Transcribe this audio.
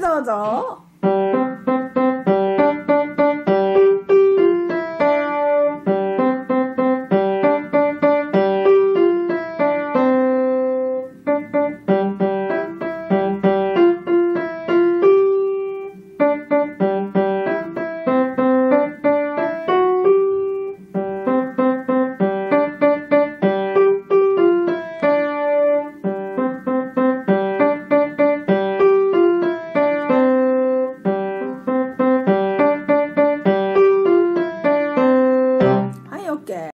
你怎么走？there.